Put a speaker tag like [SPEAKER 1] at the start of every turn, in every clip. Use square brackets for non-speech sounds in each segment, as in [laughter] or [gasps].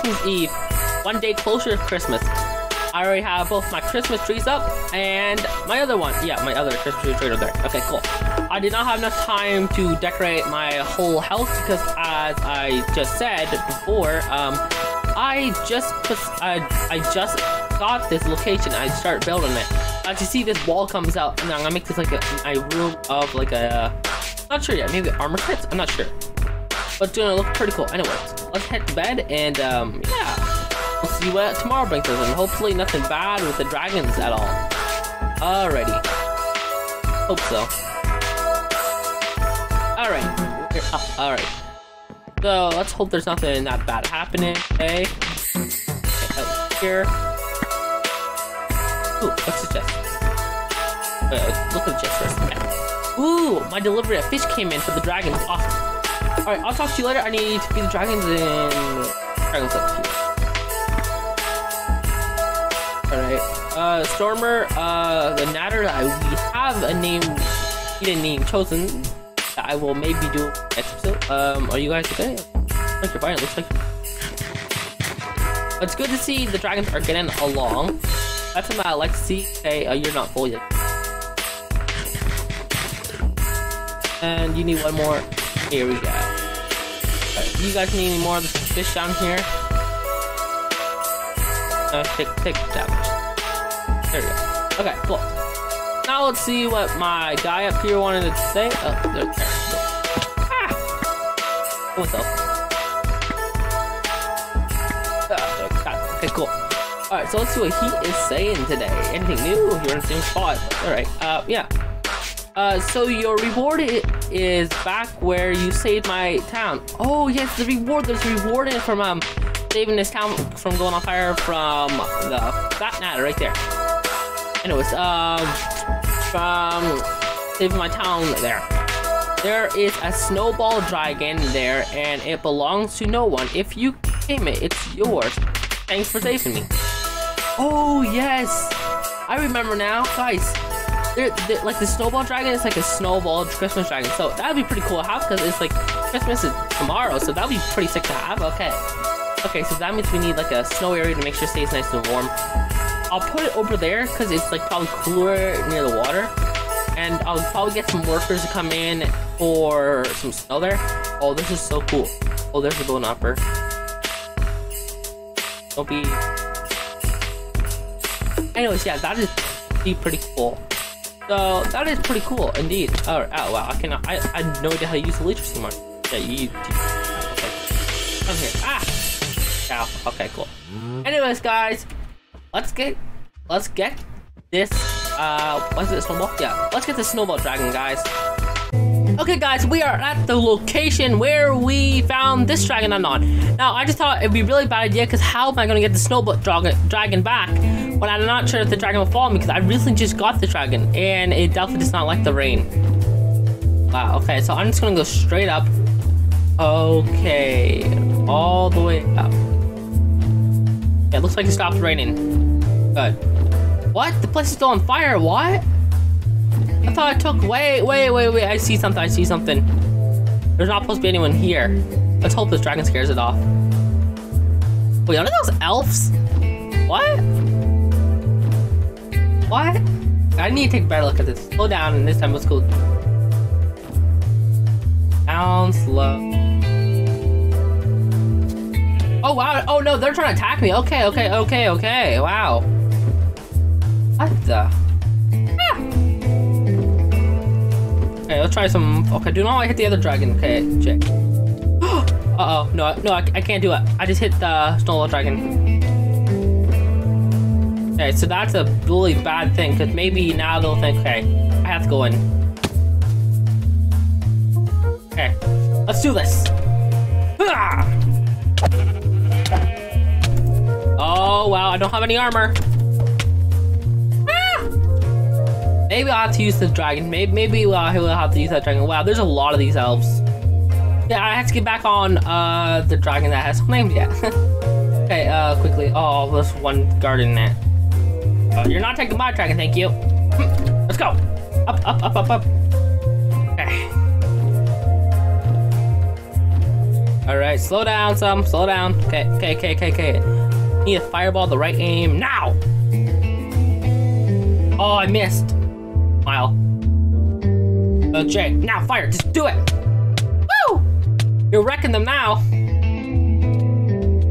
[SPEAKER 1] Christmas Eve, one day closer to Christmas. I already have both my Christmas trees up and my other one. Yeah, my other Christmas tree over there. Okay, cool. I did not have enough time to decorate my whole house because, as I just said before, um, I just I, I just got this location. I start building it. As you see, this wall comes out, and I'm gonna make this like a, a room of like a. Not sure yet. Maybe armor kits. I'm not sure. But it's gonna look pretty cool. Anyways, let's head to bed and um, yeah. We'll see what uh, tomorrow brings us, and hopefully nothing bad with the dragons at all. Alrighty. Hope so. Alright. We're. [laughs] Alright. So, let's hope there's nothing that bad happening, eh? okay? okay out here. Ooh, what's the chest? Wait, look at the chest first. Ooh, my delivery of fish came in for the dragons. Awesome. Alright, I'll talk to you later. I need to feed the dragons and... Dragons up here. Alright. Uh, Stormer, uh, the Natter, I, we have a name, a name chosen that I will maybe do next episode. Um, are you guys okay? Like you're fine, it looks like. It's good to see the dragons are getting along. That's something I like to see. Hey, uh, you're not full yet. And you need one more. Here we go. You guys need any more of the fish down here? Uh, take, take damage. There we go. Okay, cool. Now let's see what my guy up here wanted to say. Oh, there, there. Ah! What's up? Ah, okay, cool. Alright, so let's see what he is saying today. Anything new? You're in the same spot. Alright, uh, yeah. Uh, so your reward is back where you saved my town. Oh, yes, the reward. There's reward from, um, saving this town from going on fire from the that natter right there. Anyways, um, from saving my town there. There is a snowball dragon there, and it belongs to no one. If you claim it, it's yours. Thanks for saving me. Oh yes, I remember now, guys. They're, they're, like the snowball dragon is like a snowball Christmas dragon, so that'd be pretty cool to have because it's like Christmas is tomorrow, so that'd be pretty sick to have. Okay. Okay, so that means we need like a snow area to make sure it stays nice and warm. I'll put it over there because it's like probably cooler near the water. And I'll probably get some workers to come in for some snow there. Oh, this is so cool. Oh, there's a bone upper. Don't be... Anyways, yeah, that is be pretty cool. So, that is pretty cool, indeed. Oh, oh wow, I cannot... I, I no idea how to use the leech anymore. Yeah, you... Okay. Come here. Ah! Cow. Okay, cool. Anyways, guys, let's get let's get this uh what's it snowball? Yeah, let's get the snowball dragon, guys. Okay, guys, we are at the location where we found this dragon unknown. Now, I just thought it'd be a really bad idea because how am I gonna get the snowball dragon dragon back when I'm not sure if the dragon will follow me because I recently just got the dragon and it definitely does not like the rain. Wow. Okay, so I'm just gonna go straight up. Okay, all the way up. Yeah, it looks like it stopped raining. Good. What? The place is still on fire. What? I thought I took. Wait, wait, wait, wait. I see something. I see something. There's not supposed to be anyone here. Let's hope this dragon scares it off. Wait, are those elves? What? What? I need to take a better look at this. Slow down, and this time let's go down slow. Oh, wow. Oh, no, they're trying to attack me. Okay, okay, okay, okay. Wow. What the? Ah. Okay, let's try some... Okay, do not hit the other dragon. Okay, check. [gasps] Uh-oh. No, no, I, I, can't do it. I just hit the snowball dragon. Okay, so that's a really bad thing, because maybe now they'll think, okay, I have to go in. Okay, let's do this. Ah! Oh, wow, I don't have any armor. Ah! Maybe I'll have to use the dragon. Maybe, maybe we'll, we'll have to use that dragon. Wow, there's a lot of these elves. Yeah, I have to get back on uh, the dragon that has no name yet. [laughs] okay, uh, quickly. Oh, there's one guard in there. Uh, you're not taking my dragon, thank you. [laughs] Let's go. Up, up, up, up, up. Okay. Alright, slow down some, slow down. Okay, okay, okay, okay, okay. Need a fireball, the right aim, now! Oh, I missed. Uh, Jay, now fire, just do it! Woo! You're wrecking them now.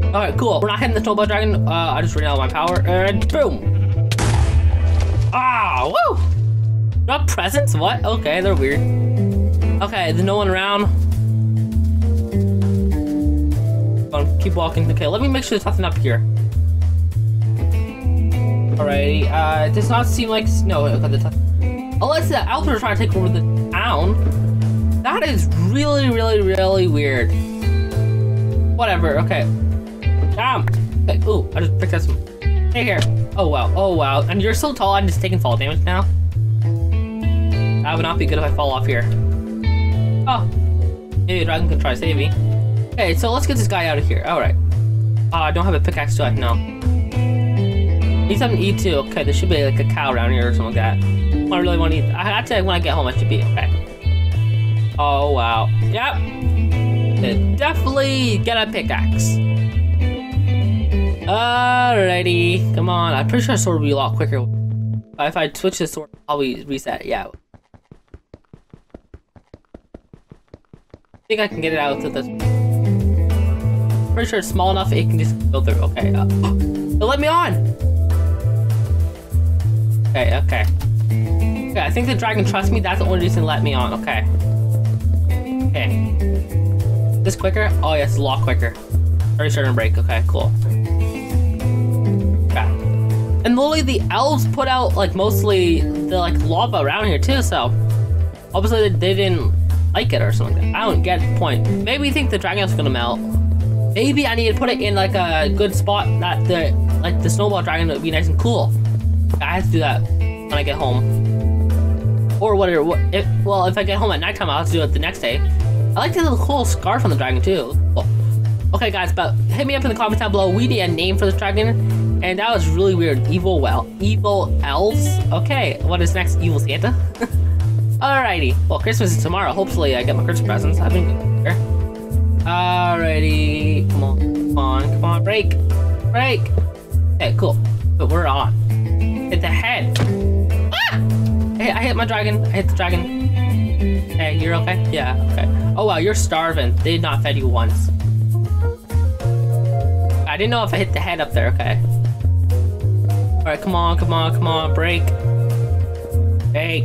[SPEAKER 1] Alright, cool. We're not hitting the snowball dragon. Uh, I just ran out of my power, and boom! Ah, woo! Not presents? What? Okay, they're weird. Okay, there's no one around. keep walking. Okay, let me make sure there's nothing up here. Alrighty, uh, it does not seem like snow. Unless the elves are trying to take over the town. That is really, really, really weird. Whatever, okay. Damn! Okay, ooh, I just picked up some. Hey here. Oh wow, oh wow. And you're so tall, I'm just taking fall damage now. That would not be good if I fall off here. Oh. Maybe a dragon can try to save me. Okay, so let's get this guy out of here. Alright. Oh, uh, I don't have a pickaxe, do I? No. Need something to eat too. Okay, there should be like a cow around here or something like that. I really want to eat. I have to when I get home, I should be. Okay. Oh, wow. Yep. Definitely get a pickaxe. Alrighty. Come on. I'm pretty sure sword will be a lot quicker. If I switch the sword, I'll be reset. Yeah. I think I can get it out with this. Pretty sure it's small enough it can just go through. Okay. Uh, [gasps] it let me on! Okay, okay. Okay, I think the dragon trusts me. That's the only reason let me on. Okay. Okay. This quicker? Oh, yes, a lot quicker. Very certain break. Okay, cool. And literally, the elves put out, like, mostly the, like, lava around here, too, so... Obviously, they didn't like it or something. I don't get the point. Maybe you think the dragon's gonna melt. Maybe I need to put it in like a good spot that the like the snowball dragon would be nice and cool. I have to do that when I get home. Or whatever. If, well, if I get home at nighttime, I'll have to do it the next day. I like the cool scarf on the dragon too. Cool. Okay, guys, but hit me up in the comments down below. We need a name for this dragon, and that was really weird. Evil well, evil elves. Okay, what is next? Evil Santa. [laughs] Alrighty. Well, Christmas is tomorrow. Hopefully, I get my Christmas presents. I've been good. here. Alrighty. Come on. Come on. Come on. Break. Break. Okay, cool. But we're on. Hit the head. Ah! Hey, I hit my dragon. I hit the dragon. Hey, you're okay? Yeah, okay. Oh, wow, you're starving. They did not fed you once. I didn't know if I hit the head up there. Okay. Alright, come on, come on, come on. Break. Break.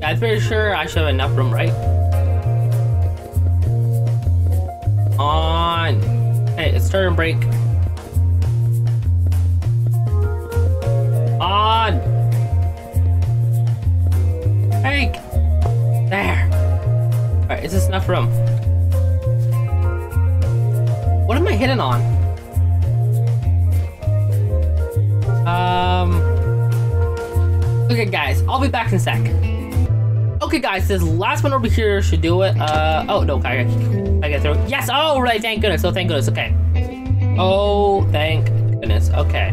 [SPEAKER 1] I'm pretty sure I should have enough room, right? On. Hey, it's turn break. On. Break. There. Alright, is this enough room? What am I hitting on? Okay, guys, I'll be back in a sec. Okay, guys, this last one over here should do it. Uh, oh, no, I, I get through. Yes, oh, right, thank goodness. Oh, thank goodness, okay. Oh, thank goodness, okay.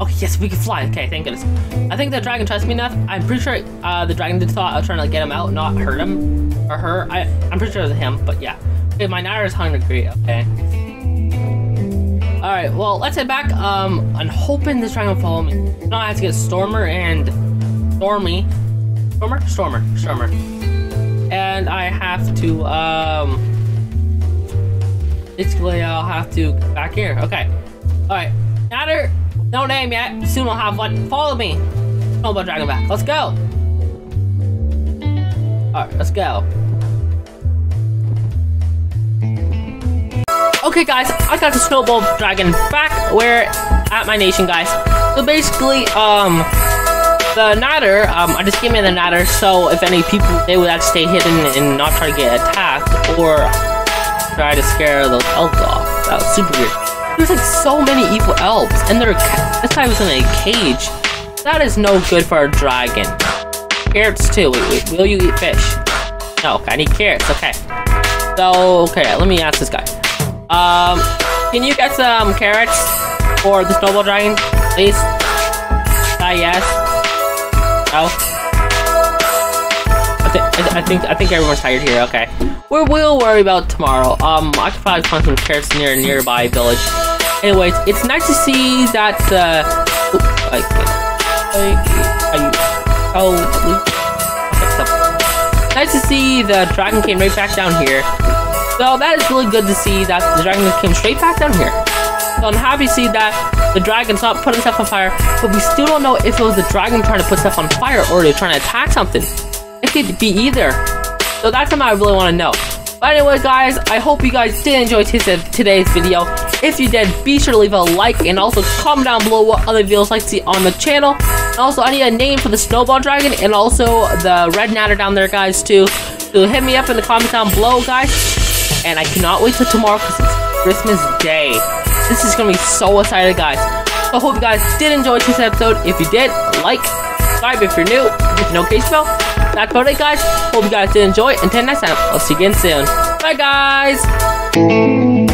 [SPEAKER 1] Okay, yes, we can fly. Okay, thank goodness. I think the dragon trusts me enough. I'm pretty sure uh, the dragon did thought I was trying to get him out, not hurt him or her. I, I'm pretty sure it was him, but yeah. Okay, my Natter is hungry. Okay. All right, well, let's head back. Um, I'm hoping this dragon will follow me. Now I have to get Stormer and Stormy Stormer? Stormer. Stormer. And I have to, um... Basically, I'll have to back here. Okay. Alright. Natter, no name yet. Soon I'll have one. Follow me. Snowball Dragon back. Let's go. Alright, let's go. Okay, guys, I got the Snowball Dragon back where at my nation, guys. So basically, um, the Natter, um, I just gave me the Natter, so if any people, they would have to stay hidden and not try to get attacked, or try to scare those elves off. That was super weird. There's like so many evil elves, and they're this guy was in a cage. That is no good for a dragon. Carrots too. Wait, wait, will you eat fish? No, okay, I need carrots. Okay. So, okay, let me ask this guy. Um, can you get some carrots for the snowball dragon, please? Uh, yes. No. I, th I, I, think I think everyone's tired here. Okay, we will worry about tomorrow. Um, I could probably find some carrots near nearby village. Anyways, it's nice to see that. Uh, like, are you? Oh, nice to see the dragon came right back down here. So that is really good to see that the dragon came straight back down here. So I'm happy to see that the dragon's not putting stuff on fire, but we still don't know if it was the dragon trying to put stuff on fire or they're trying to attack something. It could be either. So that's something I really want to know. But anyway, guys, I hope you guys did enjoy today's video. If you did, be sure to leave a like and also comment down below what other videos like to see on the channel. And also, I need a name for the Snowball Dragon and also the Red Natter down there, guys, too. So hit me up in the comments down below, guys. And I cannot wait till tomorrow because it's Christmas Day. This is going to be so excited, guys. So I hope you guys did enjoy this episode. If you did, like, subscribe if you're new, hit the Case bell. That's about it, guys. Hope you guys did enjoy. Until next time, I'll see you again soon. Bye, guys.